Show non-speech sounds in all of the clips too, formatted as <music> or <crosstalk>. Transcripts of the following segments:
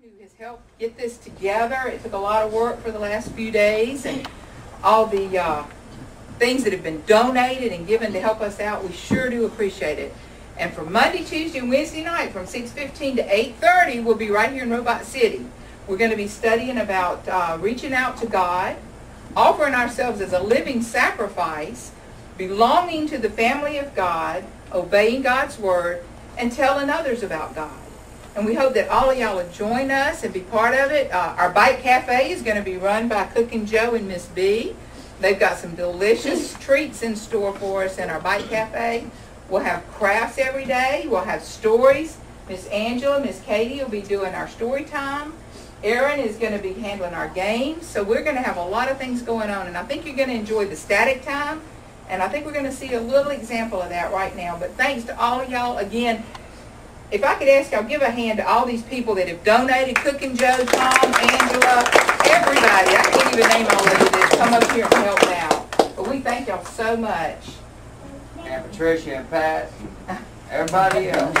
who has helped get this together. It took a lot of work for the last few days and all the uh, things that have been donated and given to help us out. We sure do appreciate it. And from Monday, Tuesday, and Wednesday night from 6.15 to 8.30, we'll be right here in Robot City. We're going to be studying about uh, reaching out to God, offering ourselves as a living sacrifice, belonging to the family of God, obeying God's word, and telling others about God. And we hope that all of y'all will join us and be part of it. Uh, our Bite Cafe is going to be run by Cooking Joe and Miss B. They've got some delicious <laughs> treats in store for us in our Bite Cafe. We'll have crafts every day. We'll have stories. Miss Angela, Miss Katie will be doing our story time. Aaron is going to be handling our games. So we're going to have a lot of things going on. And I think you're going to enjoy the static time. And I think we're going to see a little example of that right now. But thanks to all of y'all. Again, if I could ask y'all, give a hand to all these people that have donated, Cooking Joe, Tom, Angela, everybody. I can't even name all of you that come up here and help out. But we thank y'all so much. And Patricia and Pat, everybody else.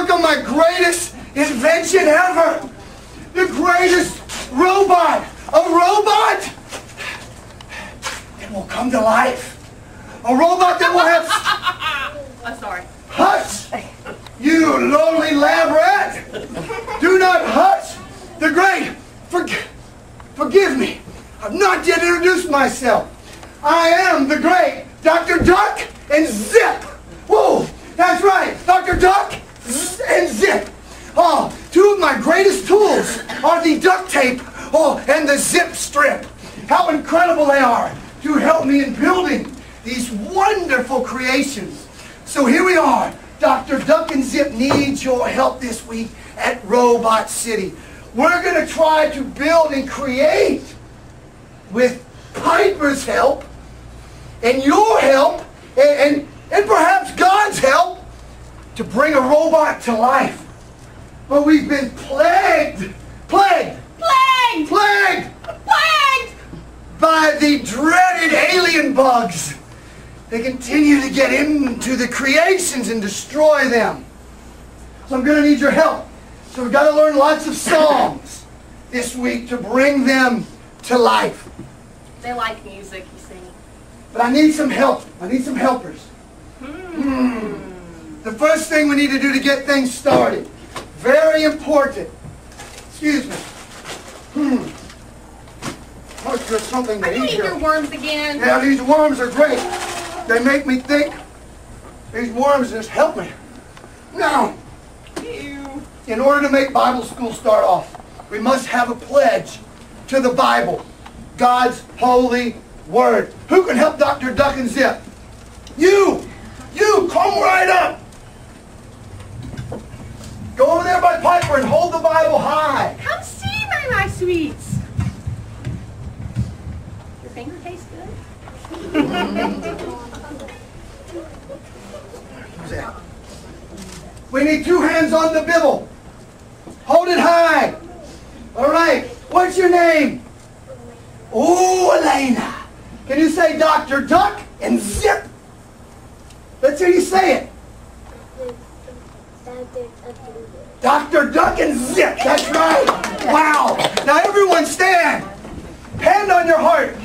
On my greatest invention ever! The greatest robot! A robot that will come to life! A robot that will have <laughs> I'm sorry. Hush! You lonely lab rat! Do not hush! The great! Forg- forgive me! I've not yet introduced myself! I am the great Dr. Duck and Zip! Whoa! That's right! Dr. Duck and Zip! Oh, two of my greatest tools are the duct tape oh, and the zip strip. How incredible they are to help me in building these wonderful creations. So here we are. Dr. Duck and Zip needs your help this week at Robot City. We're going to try to build and create with Piper's help and your help and, and, and perhaps God's help to bring a robot to life. But we've been plagued, plagued, Plagued! plagued Plagued! by the dreaded alien bugs. They continue to get into the creations and destroy them. So I'm going to need your help. So we've got to learn lots of songs this week to bring them to life. They like music, you see. But I need some help. I need some helpers. Hmm. The first thing we need to do to get things started, very important. Excuse me. Hmm. Oh, there's something to you eat eating your here. worms again? Yeah, these worms are great. They make me think. These worms just help me. Now, Ew. in order to make Bible school start off, we must have a pledge to the Bible, God's holy word. Who can help Dr. Duck and Zip? You! You! Come right up! Go over there by Piper and hold the Bible high. Come see my my sweets. Your finger tastes good. Who's that? We need two hands on the Bible. Hold it high. All right. What's your name? Oh, Elena. Can you say Dr. Duck and Zip? Let's hear you say it. Dr. Duck and Zip. That's right. Wow. Now everyone stand. Hand on your heart.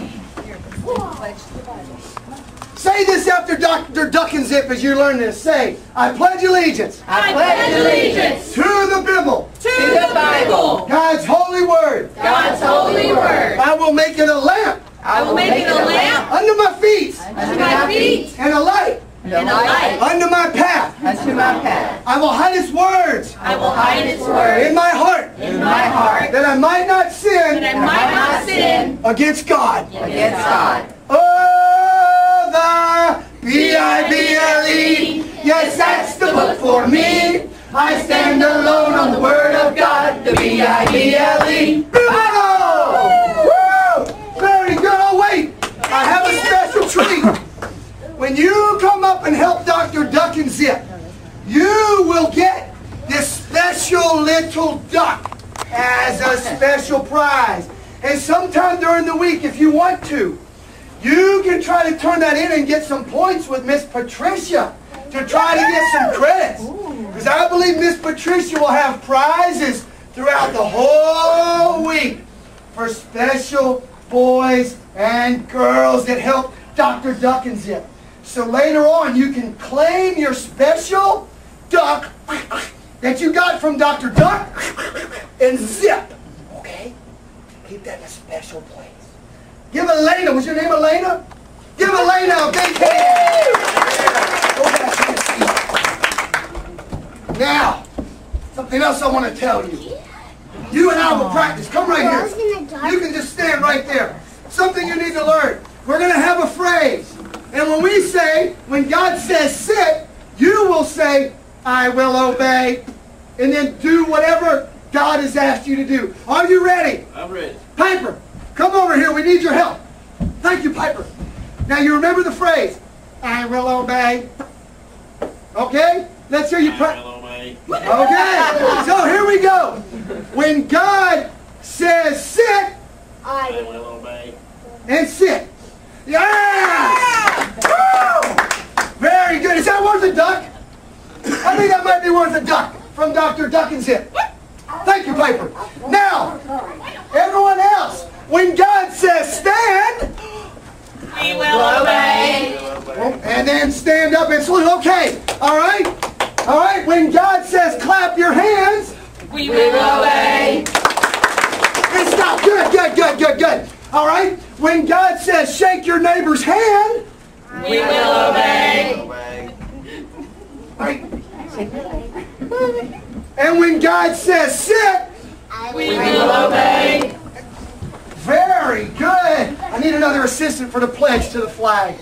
Say this after Dr. Duck and Zip as you learn this. Say, I pledge allegiance I pledge allegiance to the Bible, to the Bible, God's holy word. God's holy word. I will make it a lamp I will make it a lamp under my feet unto my feet and a light and a light under my path. unto my path. I will hide His words I will hide his its in my heart In my heart, that I might not sin. that I might not sin against God. against God. Oh, the B-I-B-L-E. Yes, that's the book for me. I stand alone on the word of God, the B-I-B-L-E. Bible! Woo! Very good. Oh, wait. I have a special treat. <laughs> When you come up and help Dr. Duck and Zip, you will get this special little duck as a special prize. And sometime during the week, if you want to, you can try to turn that in and get some points with Miss Patricia to try to get some credits. Because I believe Miss Patricia will have prizes throughout the whole week for special boys and girls that help Dr. Duck and Zip. So later on, you can claim your special duck that you got from Dr. Duck and Zip. Okay? Keep that in a special place. Give Elena, was your name Elena? Give Elena a big hand. Go back to your seat. Now, something else I want to tell you. You and I will practice. Come right here. You can just stand right there. Something you need to learn. We're going to have a phrase. And when we say, when God says sit, you will say, I will obey. And then do whatever God has asked you to do. Are you ready? I'm ready. Piper, come over here. We need your help. Thank you, Piper. Now you remember the phrase, I will obey. Okay? Let's hear you practice. Okay, so here we go. When God says sit, I will obey. and sit. Yeah! Woo! Oh! Very good. Is that worth a duck? I think that might be worth a duck from Dr. Duck and Zip. Thank you, Piper. Now, everyone else, when God says stand, We will obey. Oh, and then stand up and salute. Okay, all right? All right, when God says clap your hands, We will obey. and stop. Good, good, good, good, good. All right? When God says shake your neighbor's hand, We will obey. right? And when God says sit, We will obey. very good. I need another assistant for the pledge to the flag.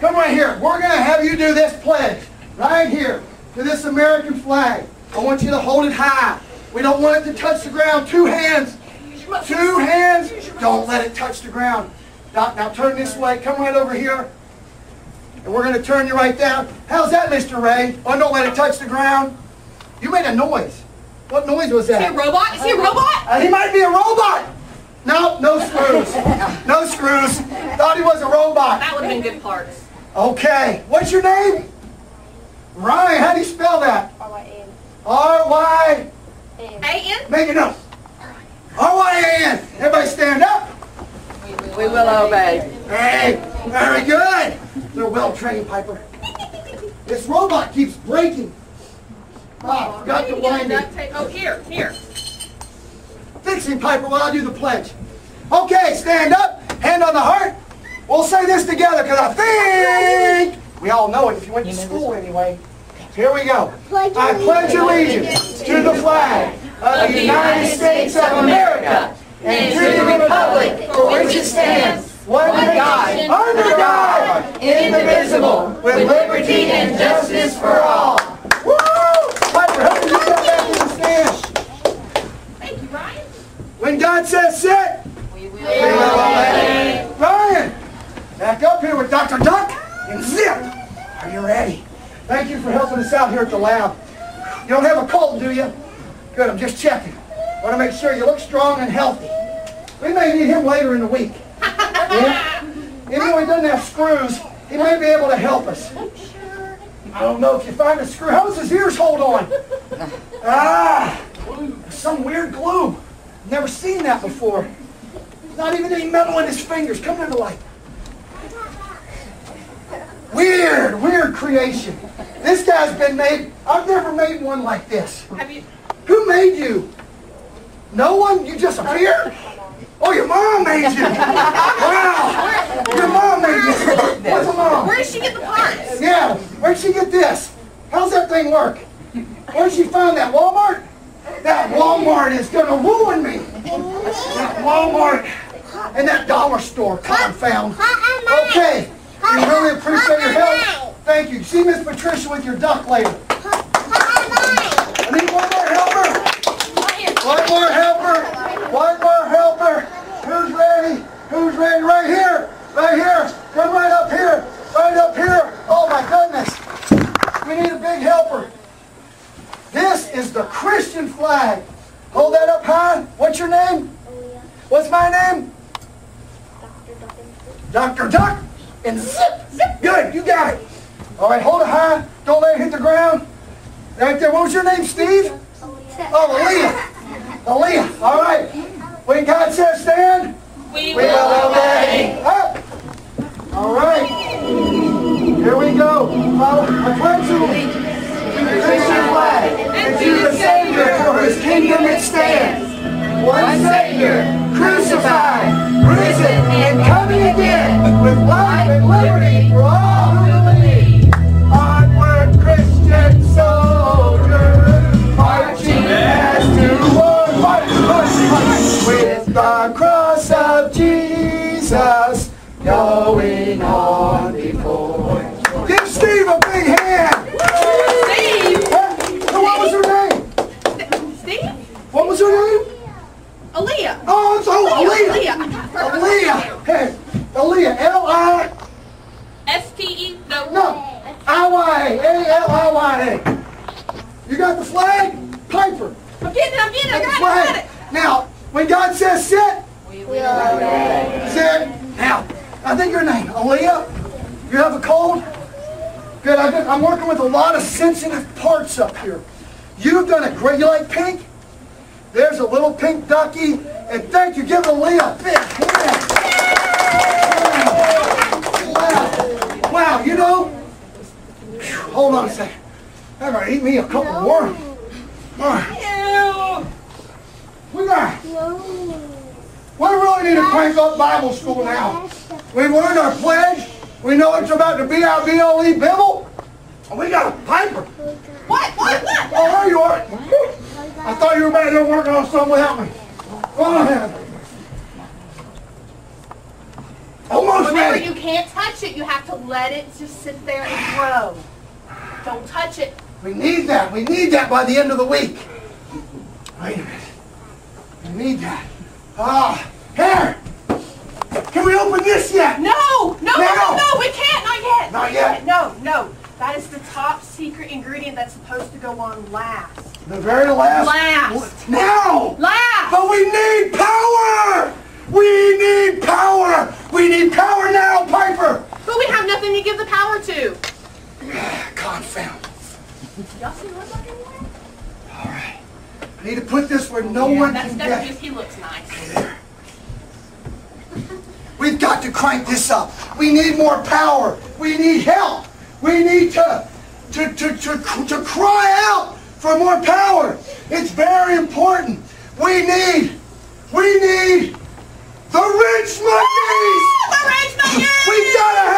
Come right here. We're going to have you do this pledge right here to this American flag. I want you to hold it high. We don't want it to touch the ground. Two hands. Two hands. Don't let it touch the ground. Now, now turn this way. Come right over here. And we're going to turn you right down. How's that, Mr. Ray? Oh, don't let it touch the ground. You made a noise. What noise was Is he a that? robot? Is he a robot? Uh, he might be a robot. No, no screws. No screws. Thought he was a robot. That would have been good parts. Okay. What's your name? Ryan. How do you spell that? R-Y. A-N? Make it up. R-Y-A-N. Everybody stand up. We will obey. Hey, very good. They're well trained, Piper. This robot keeps breaking. Ah, forgot to wind it. Oh, here, here. Fix him, Piper, while I do the pledge. Okay, stand up, hand on the heart. We'll say this together because I think we all know it if you went to school anyway. Here we go. I pledge allegiance to the flag of the United States of America and to the republic for which it stands, one nation, under God, indivisible, with liberty and justice for all. Woo! Piper, help me get back in the stand. Thank you, Ryan. When God says sit, we will obey. Ryan, back up here with Dr. Duck and Zip. Are you ready? Thank you for helping us out here at the lab. You don't have a cold, do you? Good, I'm just checking. Want to make sure you look strong and healthy. We may need him later in the week. <laughs> Yeah? Even though he doesn't have screws, he may be able to help us. I don't know if you find a screw. How does his ears hold on? <laughs> Ah, some weird glue. Never seen that before. Not even any metal in his fingers. Come to the light. Weird, weird creation. This guy's been made. I've never made one like this. Have you? Who made you? No one? You just appear? Oh, your mom made you. <laughs> Wow. Your mom made you. What's a mom? Where did she get the parts? Yeah, where'd she get this? How's that thing work? Where'd she find that? Walmart? That Walmart is gonna ruin me. That Walmart and that dollar store, confound. Okay, we really appreciate your help. Thank you. See Miss Patricia with your duck later. I need one more helper. One more helper. One more helper. Who's ready? Who's ready? Right here. Right here. Come right up here. Right up here. Oh my goodness. We need a big helper. This is the Christian flag. Hold that up high. What's your name? What's my name? Dr. Duck and zip. Zip. Good. You got it. All right. Hold it high. Don't let it hit the ground. Right there. What was your name, Steve? Oh, Aaliyah. Aaliyah. All right. When God says stand, We we will obey. Up. All right. Here we go. Follow. I pledge allegiance to the Christian flag and to the Savior for whose kingdom it stands. One Savior, crank up Bible school now. We've learned our pledge. We know it's about to be our B-O-E Bible. And we got a piper. What, what, what? Oh, there you are. I thought you were back there working on something without me. Go on ahead. Almost Remember, ready. you can't touch it. You have to let it just sit there and grow. Don't touch it. We need that. We need that by the end of the week. Wait a minute. We need that. Ah, here. Can we open this yet? No, no, no, No. no, we can't, not yet. Not yet. No, no, that is the top secret ingredient that's supposed to go on last. The very last. Last. Now. Last. But we need power. We need power. We need power now, Piper. But we have nothing to give the power to. <sighs> Confound. Y'all see what I'm? All right. I need to put this where no one That's can get. just, he looks nice. We've got to crank this up. We need more power. We need help. We need to, to, to, to, to cry out for more power. It's very important. We need, we need the rich monkeys. The Rage Monkeys! We gotta have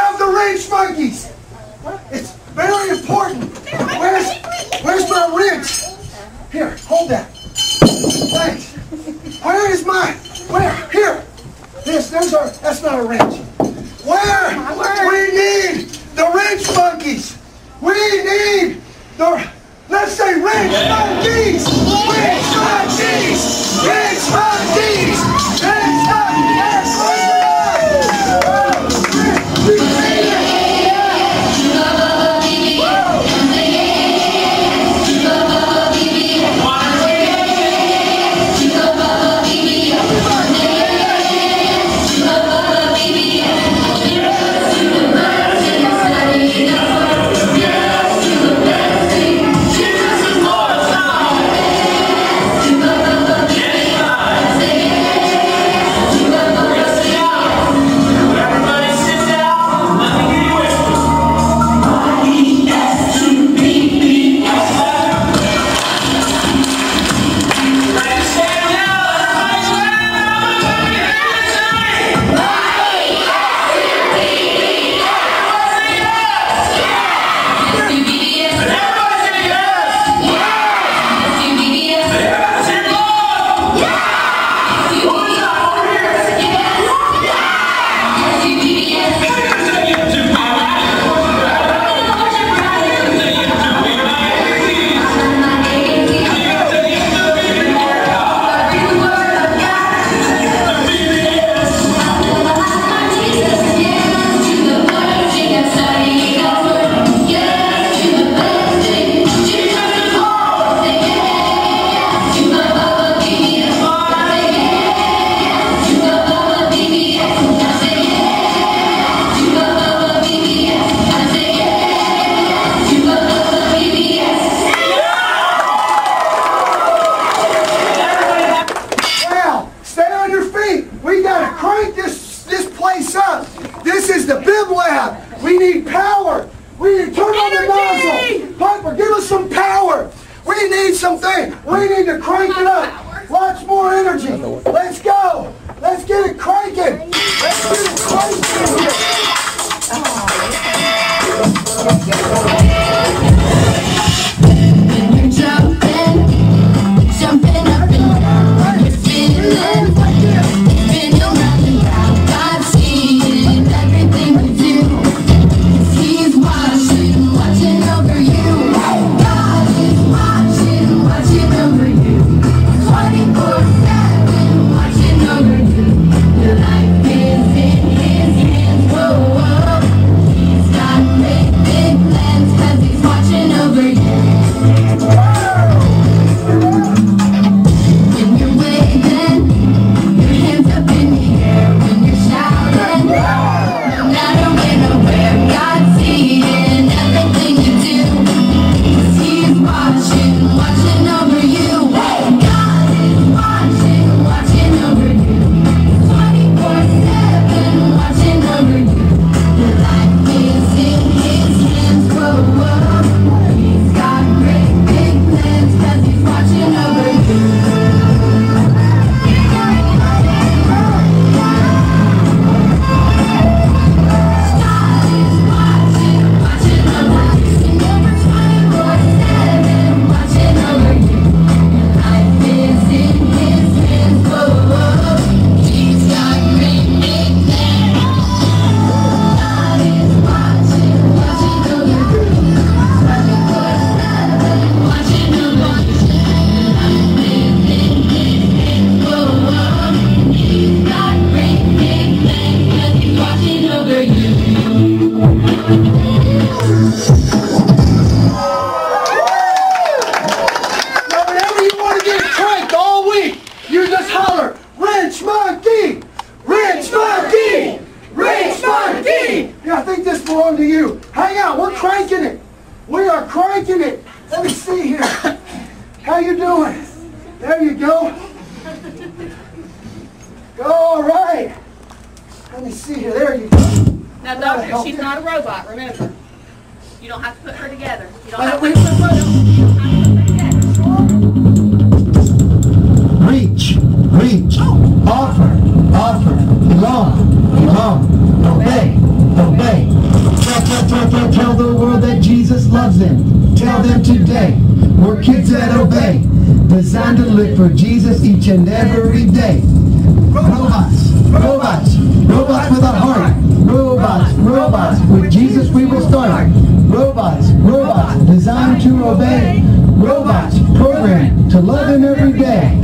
we will start. Robots, robots, designed to obey. Robots, programmed to love Him every day.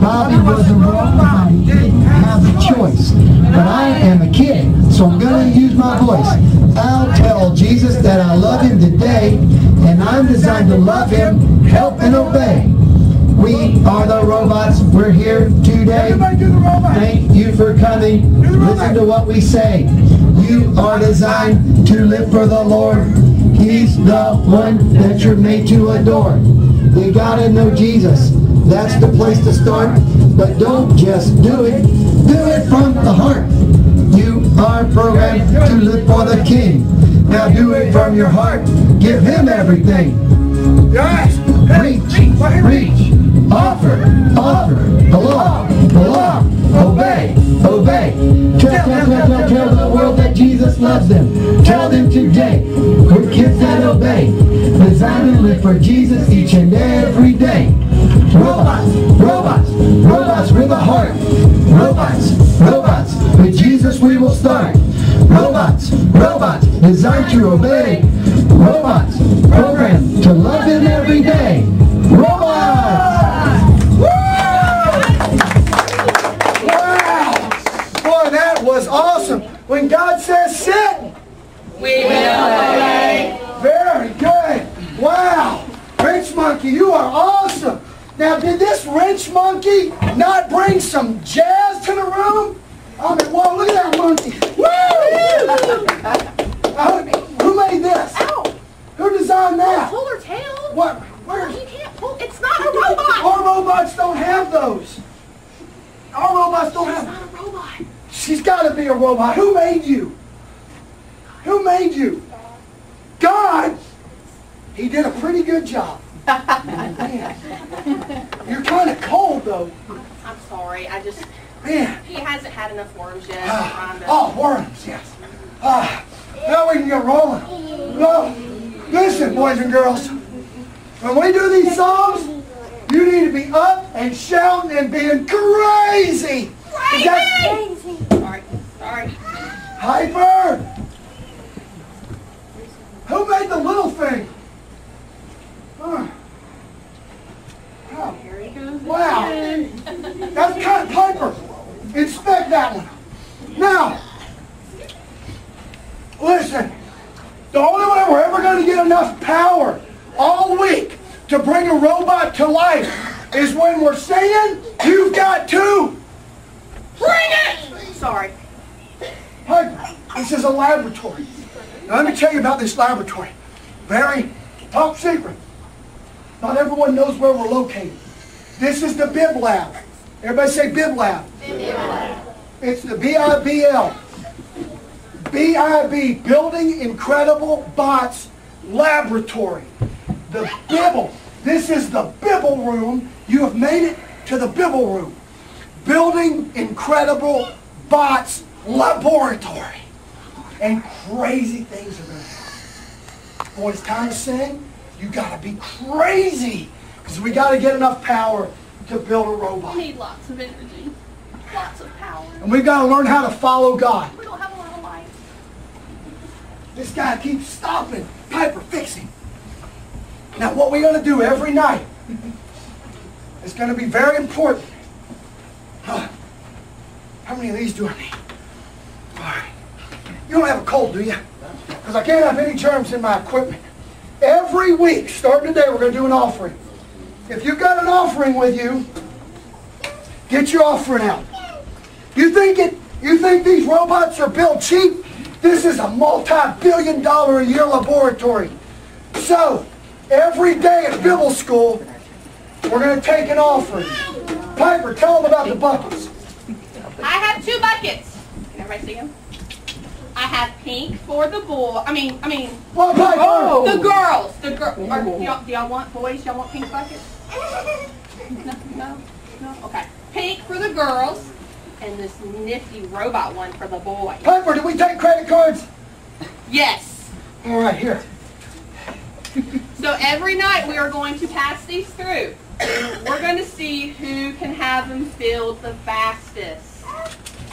Bobby was a robot, he didn't have a choice. But I am a kid, so I'm gonna use my voice. I'll tell Jesus that I love him today, and I'm designed to love him, help and obey. We are the robots, we're here today. Everybody do the robot. Thank you for coming. Listen to what we say. You are designed to live for the Lord. He's the one that you're made to adore. You gotta know Jesus. That's the place to start. But don't just do it. Do it from the heart. You are programmed to live for the King. Now do it from your heart. Give Him everything. Yes. Reach, reach, offer, offer, belong, belong, obey, obey. Tell, tell, tell, tell, tell the world that Jesus loves them. Tell them today, we're kids that obey. Designed to live for Jesus each and every day. Robots, robots, robots with a heart. Robots, robots, with Jesus we will start. Robots, robots, designed to obey. Robots, programmed to love Him some jazz to the room? I mean, whoa, look at that monkey. Woo! Uh, who made this? Ow! Who designed that? Pull her tail. What? Where? You can't pull. It's not a robot. Our robots don't have those. Our robots don't It's have. not a robot. She's got to be a robot. Who made you? Who made you? God. He did a pretty good job. Man. You're kind of cold though. I'm sorry. I just Man. he hasn't had enough worms yet. I'm trying to. Oh, worms, yes. Ah, now we can get rolling. No, listen, boys and girls. When we do these songs, you need to be up and shouting and being crazy. Is that Sorry. Sorry. hyper? Who made the little thing? Huh. Oh, Here he goes. Wow. again. That's kind of Piper. Inspect that one. Now, listen. The only way we're ever going to get enough power all week to bring a robot to life is when we're saying, you've got to bring it! Sorry. Piper, this is a laboratory. Now, let me tell you about this laboratory. Very top secret. Not everyone knows where we're located. This is the Bib Lab. Everybody say Bib Lab. It's the B-I-B-L. B-I-B, Building Incredible Bots Laboratory. The Bible. This is the Bible Room. You have made it to the Bible Room. Building Incredible Bots Laboratory. And crazy things are going to happen. When it's time to sing, you got to be crazy. Because we got to get enough power to build a robot. We need lots of energy. Lots of power. And we've got to learn how to follow God. We don't have a lot of light. This guy keeps stopping. Piper, fix him. Now, what we're going to do every night is going to be very important. Huh. How many of these do I need? All right. You don't have a cold, do you? Because I can't have any germs in my equipment. Every week, starting today, we're going to do an offering. If you've got an offering with you, get your offering out. You think it? You think these robots are built cheap? This is a multi-billion dollar a year laboratory. So, every day at Bible school, we're going to take an offering. Piper, tell them about the buckets. I have two buckets. Can everybody see them? I have pink for the boy. I mean, I mean, oh, Well, Piper, the oh. girls. The girl. Are, oh. y'all, do y'all want boys? Y'all want pink buckets? <laughs> No, no, no. Okay. Pink for the girls, and this nifty robot one for the boy. Piper, did we take credit cards? Yes. All right, here. So every night we are going to pass these through. We're going to see who can have them filled the fastest.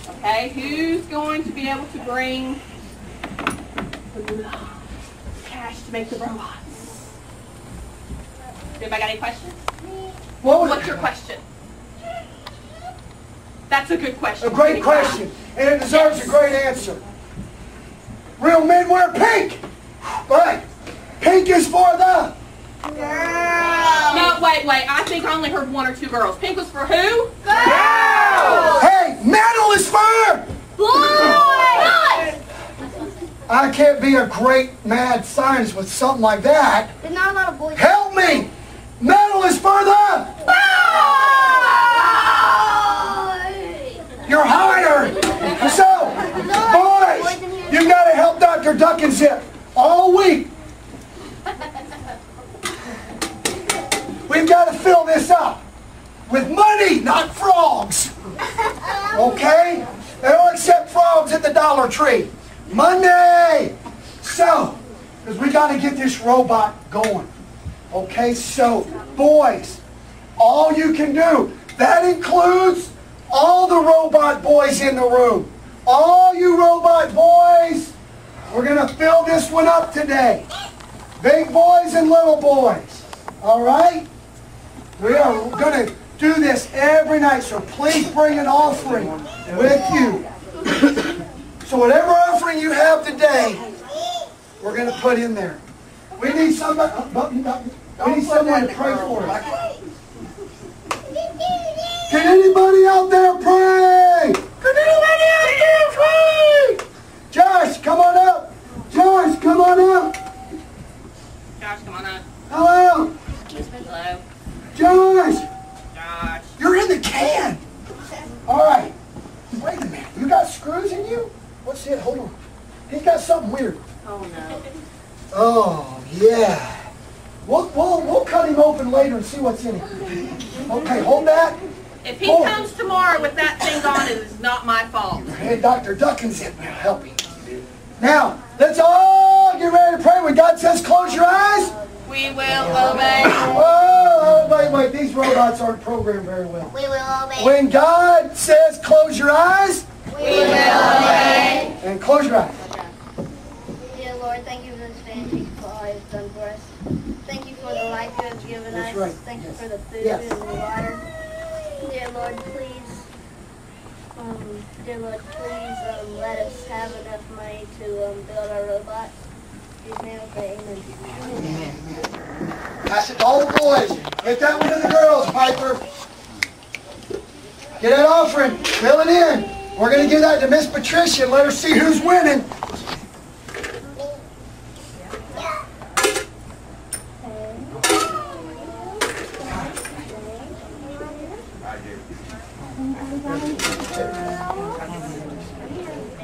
Okay, who's going to be able to bring cash to make the robots? Anybody got any questions? What was What's your question? That's a good question. A great question, and it deserves a great answer. Real men wear pink, but Pink is for the. girls. No, wait, wait. I think I only heard one or two girls. Pink was for who? Girls. Hey, metal is for. I can't be a great mad scientist with something like that. There's not a lot of boys. Help me! Metal is for the. You're hired. So, boys, you've got to help Dr. Duck and Zip all week. We've got to fill this up with money, not frogs. Okay? They don't accept frogs at the Dollar Tree. Monday! So, because we got to get this robot going. Okay, so, boys, all you can do, that includes all the robot boys in the room. All you robot boys, we're going to fill this one up today. Big boys and little boys. All right? We are going to do this every night, so please bring an offering with you. so whatever offering you have today, we're going to put in there. We need somebody, we need someone to pray for us. Can anybody out there pray? Can anybody out there pray? Josh, come on up. Josh, come on up. Josh, come on up. Hello. Hello. Josh, Josh. you're in the can. All right. Wait a minute. You got screws in you? What's it? Hold on. He's got something weird. Oh no. Oh, yeah. We'll, we'll, we'll cut him open later and see what's in it. Okay, hold that. If he Oh. comes tomorrow with that thing on, it is not my fault. Hey, Dr. Duck and Zip will help you. Now, let's all get ready to pray. When God says close your eyes. We will obey. Oh, oh, wait, wait. These robots aren't programmed very well. We will obey. When God says close your eyes, We will obey. and close your eyes. Dear Lord, thank you for this day and thank you for all you've done for us. Thank you for the life you have given That's us. right. Thank you for the food Yes. and the water. Lord, please, um, dear Lord, please um, let us have enough money to um, build our robot. Pray, amen. Pass it to all the boys. Get that one to the girls, Piper. Get that offering. Fill it in. We're going to give that to Miss Patricia and let her see who's winning.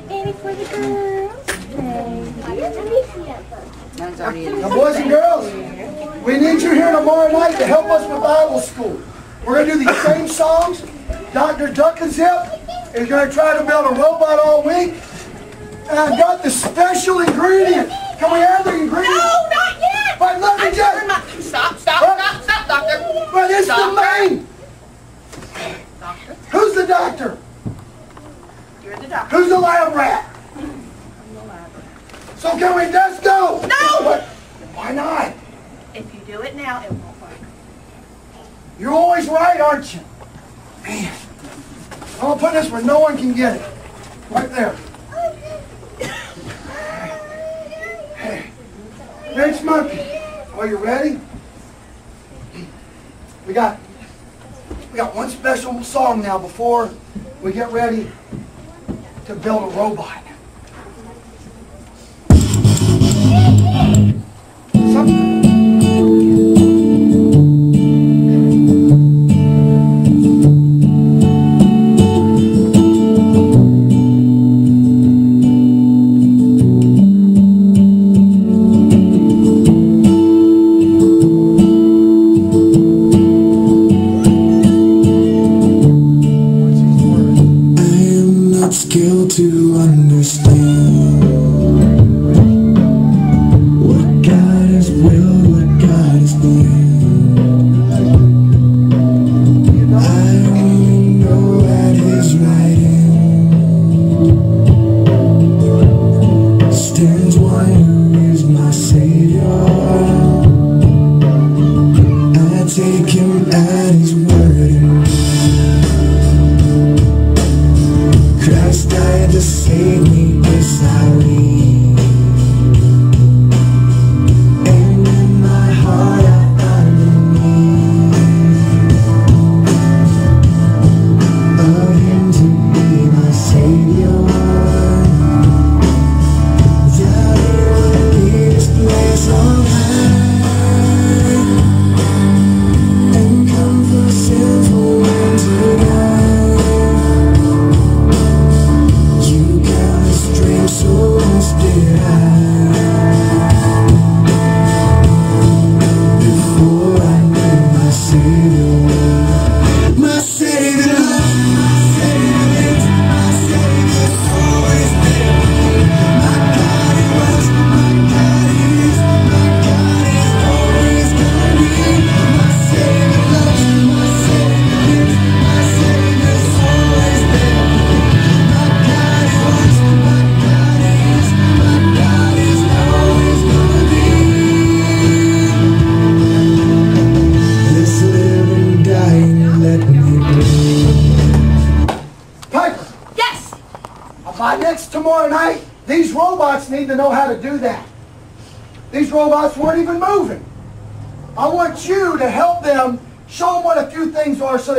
Any for the girls? Now, boys and girls, we need you here tomorrow night to help us with Bible school. We're going to do these same songs. Dr. Duck and Zip is going to try to build a robot all week. And I've got the special ingredient. Can we have the ingredient? No, not yet. But let me just... Stop! Stop! Stop! Stop, doctor. But it's the Doctor. main. Doctor, Who's the doctor? you're the doctor. Who's the lab rat? I'm the lab rat. So can we just go? No! What? Why not? If you do it now, it won't work. You're always right, aren't you? I'm gonna put this where no one can get it. Right there. Hey. Rich Monkey. Are you ready? We got we got one special song now before we get ready to build a robot.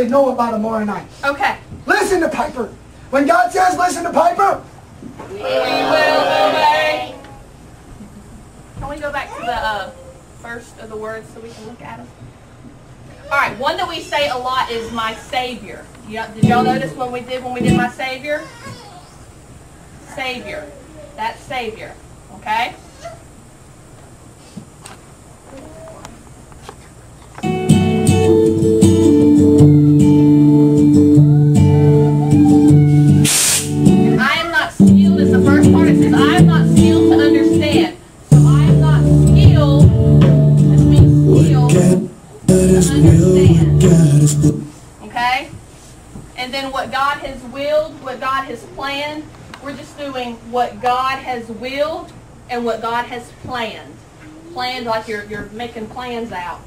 They know about tomorrow night. Okay. Listen to Piper. When God says listen to Piper, We will obey. Can we go back to the uh, first of the words so we can look at them? All right, one that we say a lot is my Savior. Did y'all notice what we did when we did my Savior? Savior. That's Savior. Okay? And what God has willed and what God has planned. Planned like you're you're making plans out.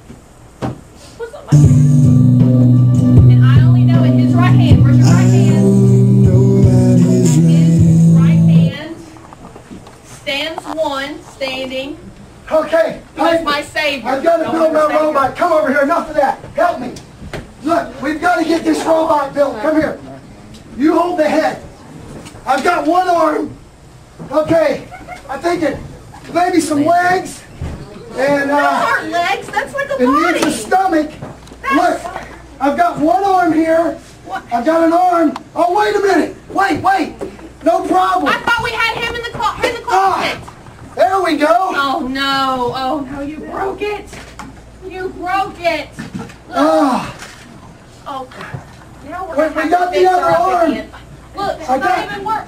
What's up, my And I only know at his right hand. Where's your right hand? only know that His At his right right hand stands one standing okay, who is my Savior. I've got to build my robot. Come over here. Enough of that. Help me. Look, we've got to get this robot built. Come here. You hold the head. I've got one arm. Okay, I'm thinking maybe some legs and uh, legs. That's like a it needs a body. stomach. Look, I've got one arm here. I've got an arm. Oh, wait a minute. Wait, wait. No problem. I thought we had him in the clo- in the Ah. closet. There we go. Oh no! Oh no! You broke it! You broke it! Ah, Oh, know we're Wait, we got the other arm. again. Look, it's I not got- even work.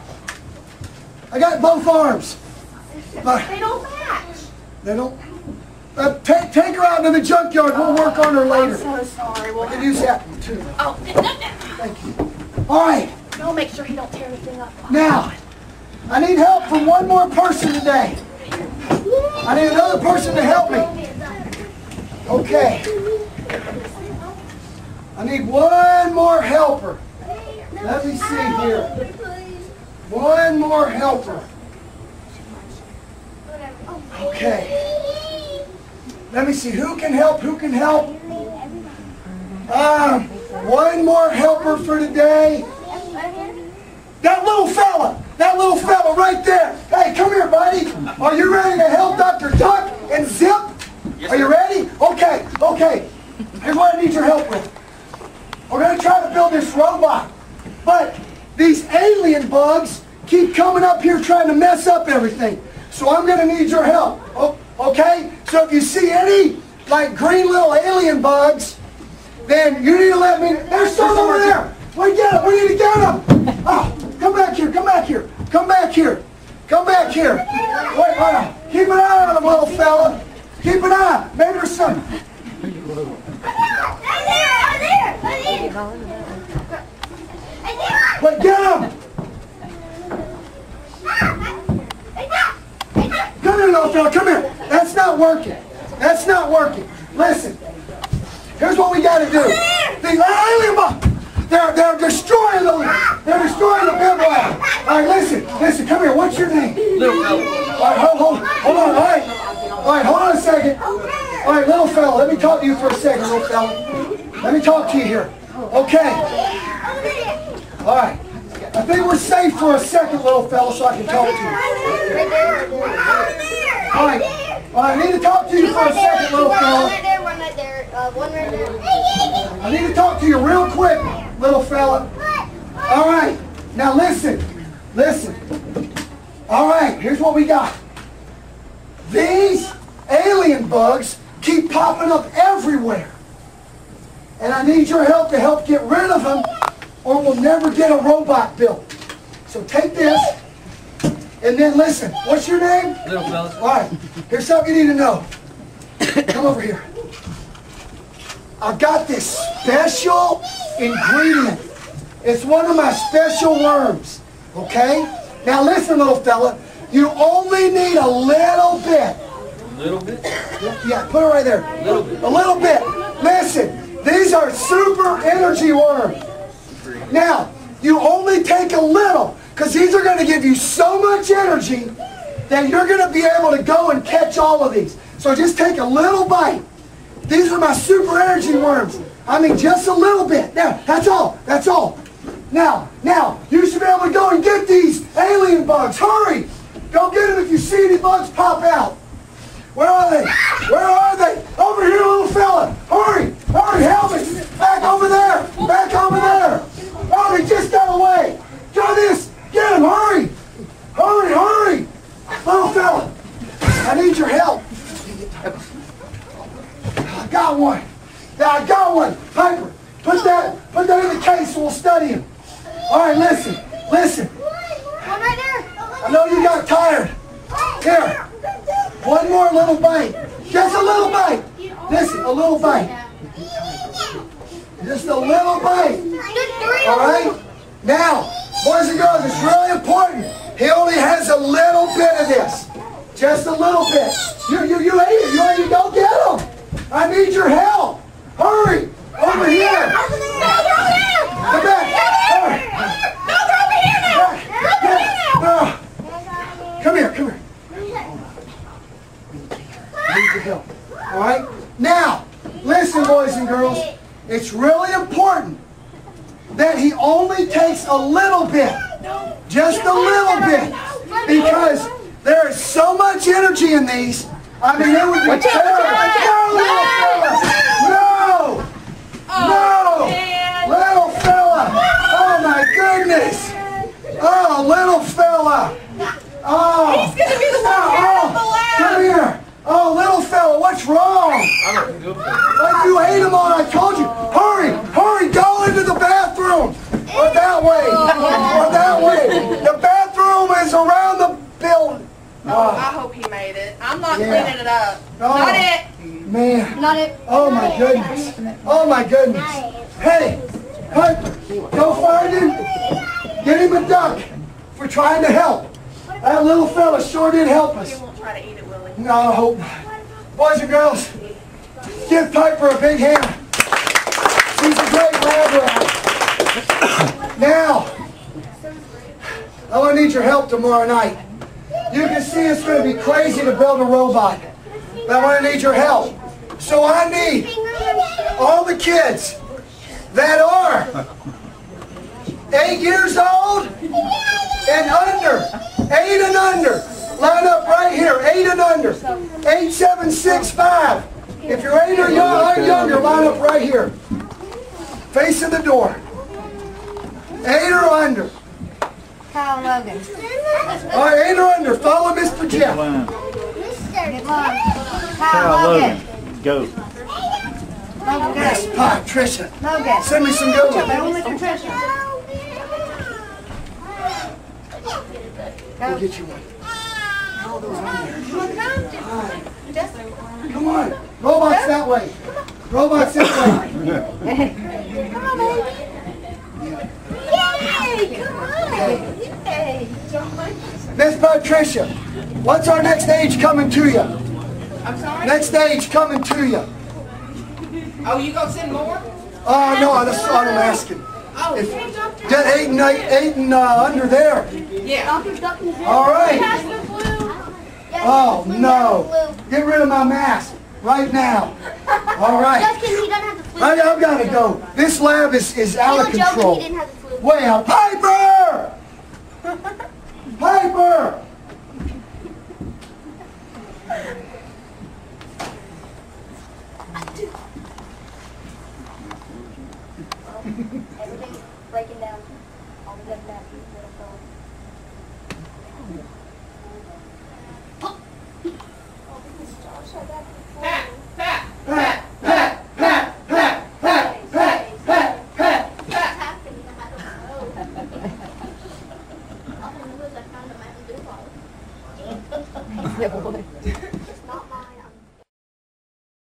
I got both arms. But They don't match. they don't. Uh, take, take her out to the junkyard. We'll work on her later. I'm so sorry. We'll I can use that one too. Oh, no, no, Thank you. All right. no. Make sure he don't tear anything up. Now, I need help from one more person today. I need another person to help me. Okay. I need one more helper. Let me see here. One more helper. Okay. Let me see. Who can help? Who can help? Um, one more helper for today. That little fella, that little fella right there. Hey, come here, buddy. Are you ready to help Dr. Duck and Zip? Are you ready? Okay, okay. Here's what I need your help with. We're going to try to build this robot. But these alien bugs keep coming up here trying to mess up everything. So I'm going to need your help. O- Okay? So if you see any, like, green little alien bugs, then you need to let me. There's some over there. We get them. We need to get them. Oh, ah, come back here. Come back here. Come back here. Come back here. Wait, on. Keep an eye on him, little fella. Keep an eye. Maybe there's some. Wait, get him. Come here, little fella. Come here. That's not working. That's not working. Listen. Here's what we got to do. The alien bomb. They're they're destroying the they're destroying the bivouac. All right, listen, listen. Come here. What's your name? Little fella. All right, hold, hold, hold on. All right, all right. Hold on a second. All right, little fella. Let me talk to you for a second, little fella. Let me talk to you here. Okay. All right. I think we're safe for a second, little fella, so I can talk to you. All right. All right. I need to talk to you for a second, little fella. I need to talk to you real quick, little fella. All right. Now listen. Listen. All right. Here's what we got. These alien bugs keep popping up everywhere. And I need your help to help get rid of them or we'll never get a robot built. So take this and then listen. What's your name? Little fella. All right. Here's something you need to know. Come over here. I got this special ingredient. It's one of my special worms. Okay? Now listen, little fella. You only need a little bit. A little bit. Yeah, put it right there. A little bit. A little bit. Listen, these are super energy worms. Now, you only take a little, because these are going to give you so much energy that you're going to be able to go and catch all of these. So just take a little bite. These are my super energy worms. I mean, just a little bit. Now, that's all. That's all. Now, now, you should be able to go and get these alien bugs. Hurry! Go get them if you see any bugs pop out. Where are they? Where are they? Over here, little fella. Hurry! Hurry, help me! Back over there! Back over there! Oh, they just got away! Do this! Get him! Hurry! Hurry, hurry! Little fella, I need your help. I got one. Yeah, I got one. Piper, put that, put that in the case and we'll study him. All right, listen, listen. I know you got tired. Here, one more little bite. Just a little bite. Listen, a little bite. Just a little bite. All right? Now, boys and girls, it's really important. He only has a little bit of this. Just a little bit. You, you, you ate it. You ate it. Go get him. I need your help. Hurry. Over here. Come back. Hurry. Back. Back. Uh, Come here, come here. I need your help. All right? Now, listen, boys and girls. It's really important that he only takes a little bit. Just a little bit. Because there is so much energy in these. I mean, it would be terrible. No, little fella. No. No. Little fella. Oh, my goodness. Oh, little fella. Oh. He's gonna be the one oh, oh. Come here. Oh, little fella, what's wrong? I'm not good for Like you hate him all, I told you. Hurry, hurry, go into the bathroom. Or that way. Or that way. The bathroom is around the building. Oh, ah. I Oh, hope he made it. I'm not Yeah. cleaning it up. Oh. Not it. man. Not it. Oh, my goodness. Oh, my goodness. Hey, Piper, go find him. Get him a duck for trying to help. That little fella sure did help us. No, I hope not. Boys and girls, give Piper a big hand. She's a great lab. Now, I'm going to need your help tomorrow night. You can see it's going to be crazy to build a robot. But I'm going to need your help. So I need all the kids that are eight years old and under. Eight and under. Line up right here. Eight and under. Eight, seven, six, five. If you're eight or young, or younger, line up right here. Facing the door. Eight or under. Kyle Logan. All right, eight or under. Follow Mr. Jeff. Mr. Kyle Logan. Go. Logan, Yes, go. Pie, Tricia. Logan. Send me some good ones. Only Patricia. We'll get you one. All those on there. Come on. Robots that way. Robots this way. Come on, baby. Yay! Come on. Yay. Miss Patricia, what's our next stage coming to you? I'm sorry? Next stage coming to you. Oh, you gonna send more? Oh, no, that's what I'm asking. Oh, If, get eight and eight, eight and uh, under there. yeah. All right. Oh, no. Get rid of my mask right now. <laughs> All right. Justin, he doesn't have the flu. I, I've got to go. This lab is, is out of joking, control. he didn't have the flu. Way out. Piper! <laughs> Piper!